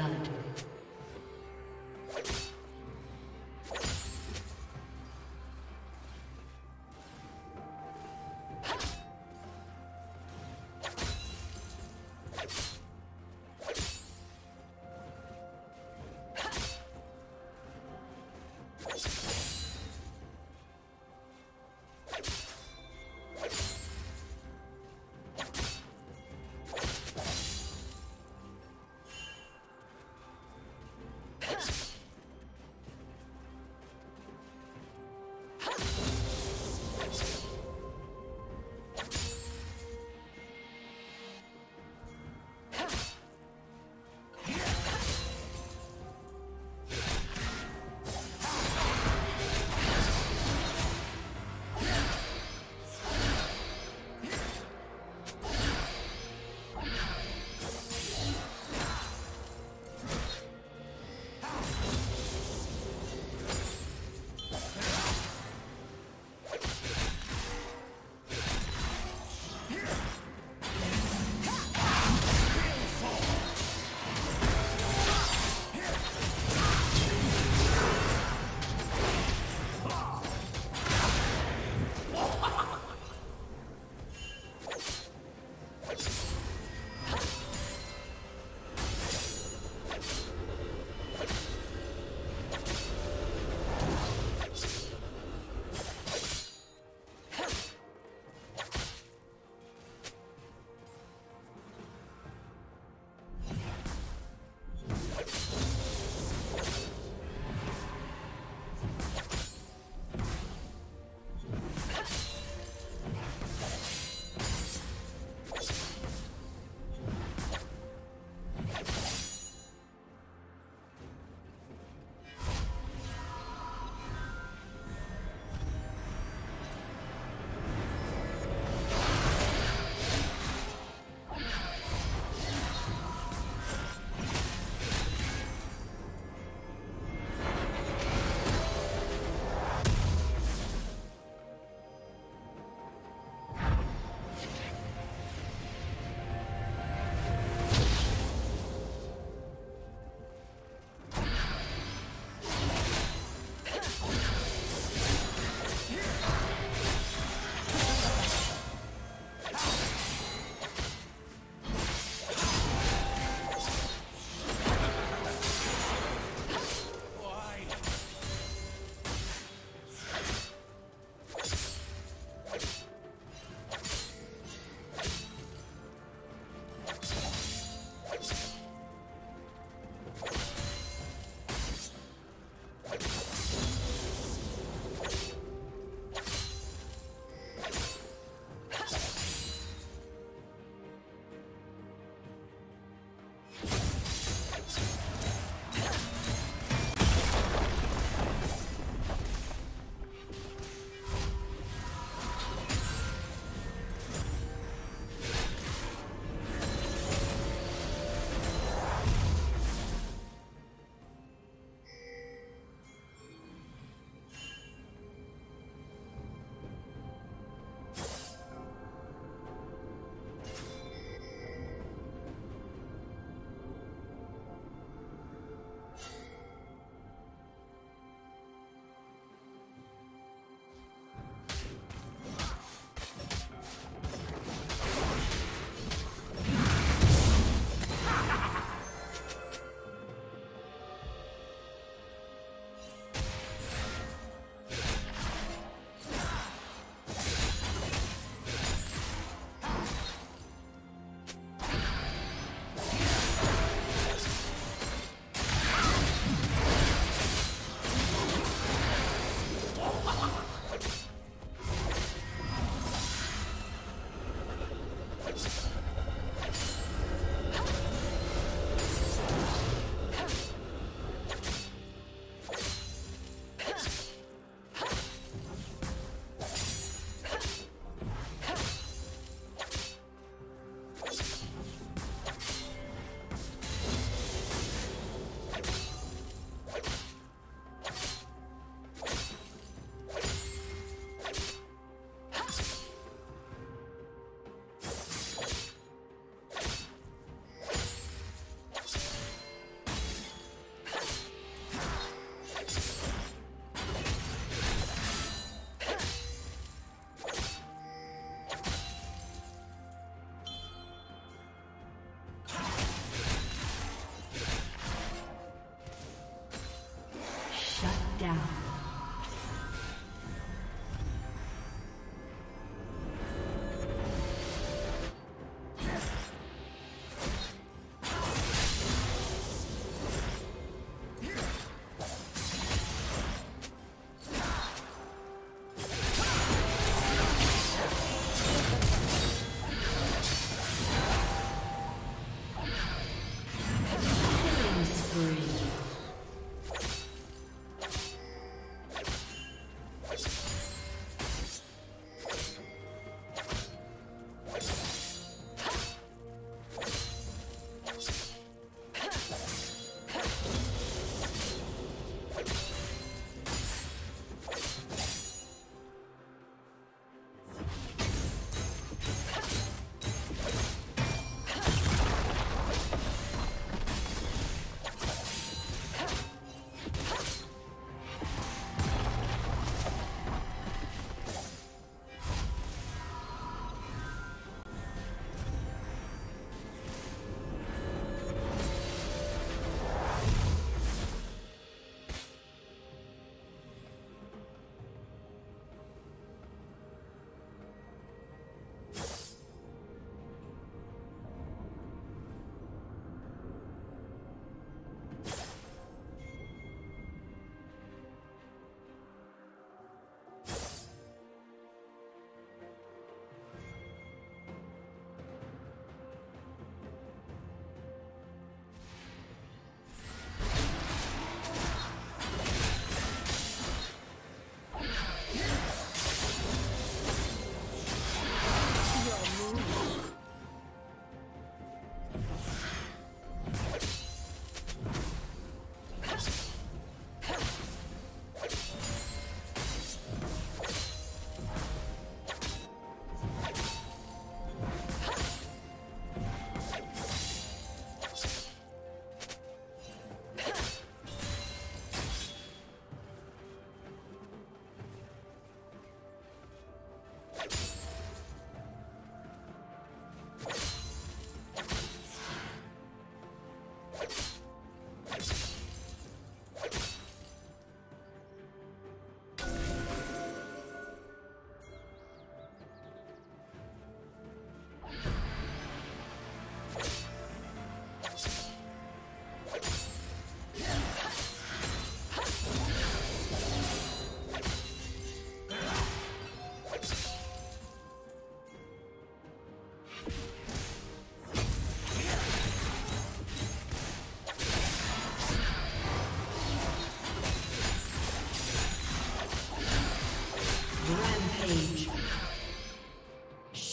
blood.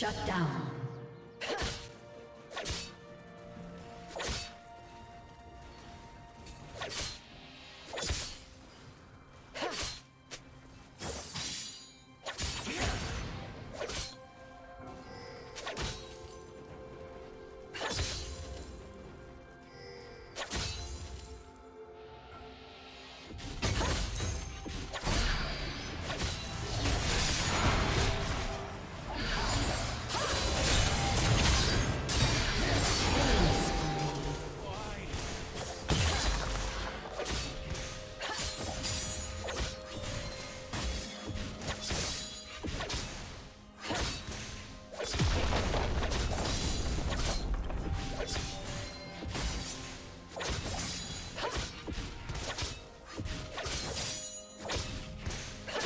Shut down.